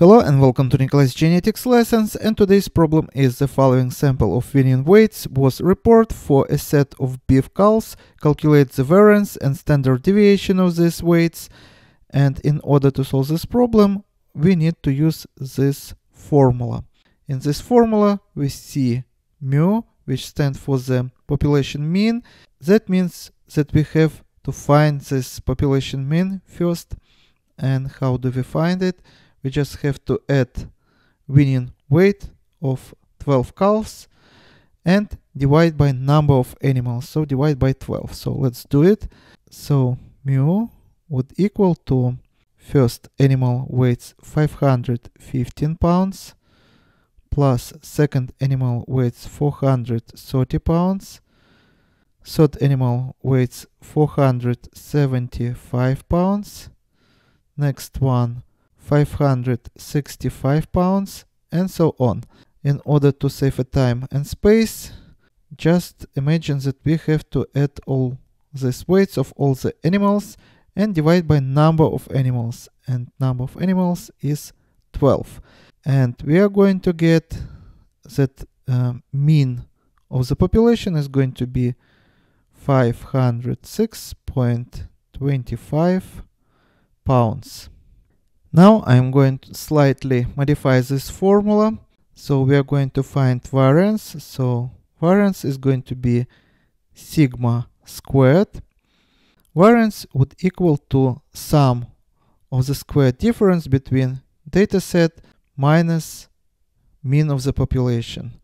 Hello and welcome to Nikolay's Genetics lessons and today's problem is the following sample of winning weights was report for a set of beef calves, calculate the variance and standard deviation of these weights and in order to solve this problem we need to use this formula. In this formula we see mu which stands for the population mean. That means that we have to find this population mean first and how do we find it? We just have to add winning weight of 12 calves and divide by number of animals. So divide by 12 so let's do it. So mu would equal to first animal weighs 515 pounds plus second animal weighs 430 pounds. Third animal weighs 475 pounds. Next one 565 pounds and so on. In order to save a time and space, just imagine that we have to add all these weights of all the animals and divide by number of animals and number of animals is 12 and we are going to get that uh, mean of the population is going to be 506.25 pounds now I'm going to slightly modify this formula. So we are going to find variance. So variance is going to be sigma squared. Variance would equal to sum of the square difference between dataset minus mean of the population.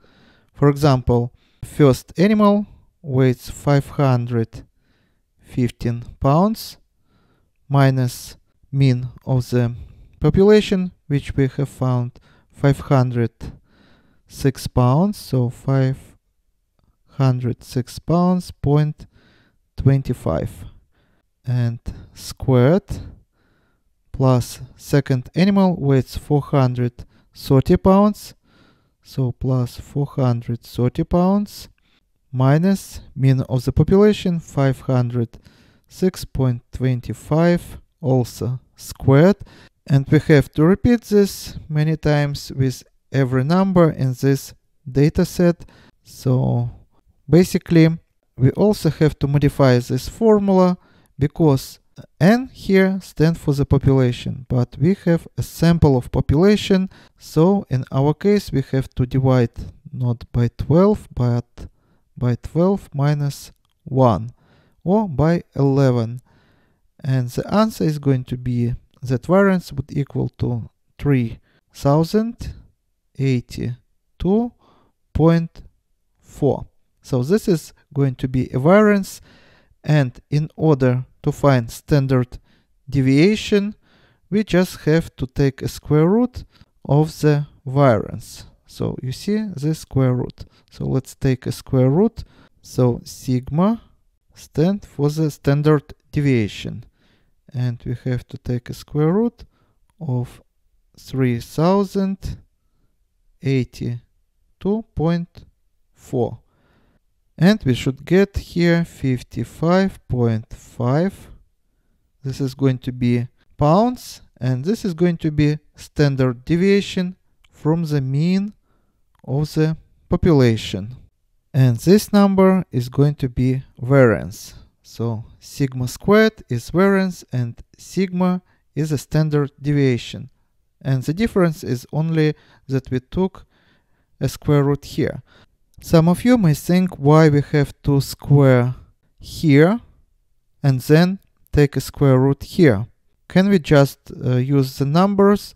For example, first animal weighs 515 pounds minus mean of the population which we have found 506 pounds so 506 pounds point 25 and squared plus second animal weighs 430 pounds so plus 430 pounds minus mean of the population 506.25 also squared and we have to repeat this many times with every number in this dataset. So basically, we also have to modify this formula because n here stands for the population, but we have a sample of population. So in our case, we have to divide not by 12, but by 12 minus 1 or by 11. And the answer is going to be that variance would equal to 3082.4. So this is going to be a variance and in order to find standard deviation we just have to take a square root of the variance. So you see the square root. So let's take a square root. So sigma stand for the standard deviation and we have to take a square root of 3082.4 and we should get here 55.5 this is going to be pounds and this is going to be standard deviation from the mean of the population. And this number is going to be variance so sigma squared is variance and sigma is a standard deviation. And the difference is only that we took a square root here. Some of you may think why we have to square here and then take a square root here. Can we just uh, use the numbers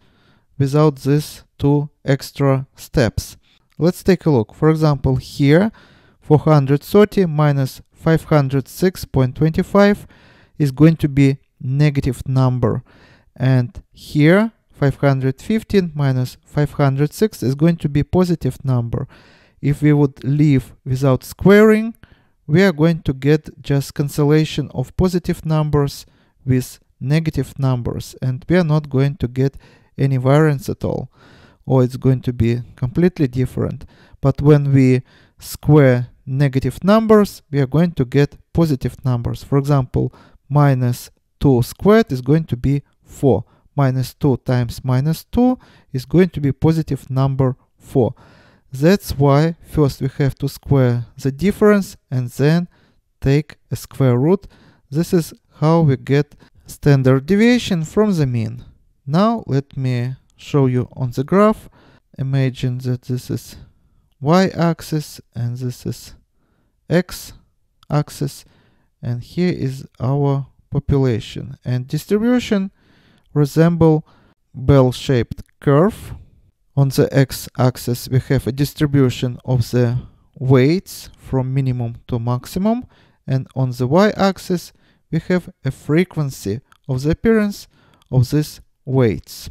without these two extra steps? Let's take a look. For example, here 430 minus 506.25 is going to be negative number. And here 515 minus 506 is going to be positive number. If we would leave without squaring we are going to get just cancellation of positive numbers with negative numbers. And we are not going to get any variance at all. Or it's going to be completely different. But when we square negative numbers, we are going to get positive numbers. For example, minus 2 squared is going to be 4. minus 2 times minus 2 is going to be positive number 4. That's why first we have to square the difference and then take a square root. This is how we get standard deviation from the mean. Now let me show you on the graph. Imagine that this is y-axis and this is x-axis and here is our population and distribution resemble bell-shaped curve. On the x-axis we have a distribution of the weights from minimum to maximum and on the y-axis we have a frequency of the appearance of these weights.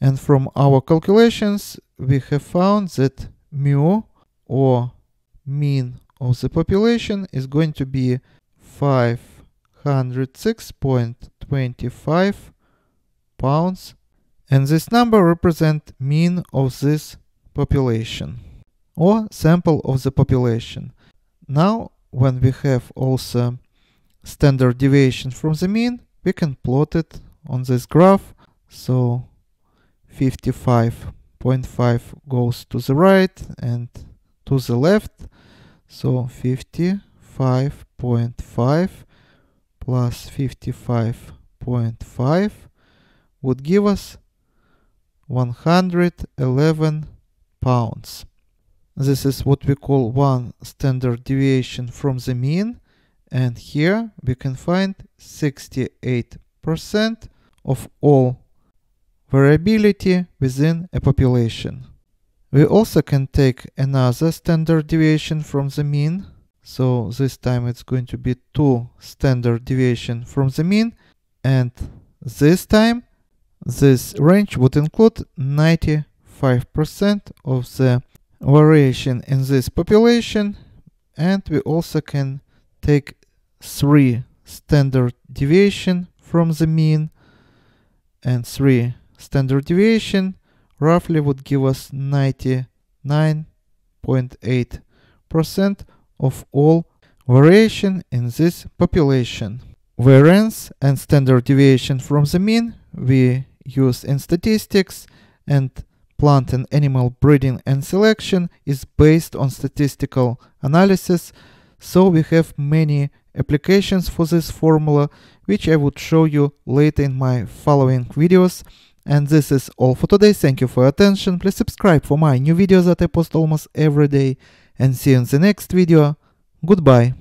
And from our calculations we have found that mu or mean of the population is going to be 506.25 pounds and this number represent mean of this population or sample of the population. Now when we have also standard deviation from the mean we can plot it on this graph so 55.5 goes to the right and to the left so 55.5 plus 55.5 would give us 111 pounds. This is what we call one standard deviation from the mean and here we can find 68% of all variability within a population. We also can take another standard deviation from the mean. So this time it's going to be 2 standard deviation from the mean. And this time this range would include 95% of the variation in this population. And we also can take 3 standard deviation from the mean and 3 standard deviation roughly would give us 99.8% of all variation in this population. Variance and standard deviation from the mean we use in statistics and plant and animal breeding and selection is based on statistical analysis so we have many applications for this formula which I would show you later in my following videos and this is all for today. Thank you for your attention. Please subscribe for my new videos that I post almost every day. And see you in the next video. Goodbye.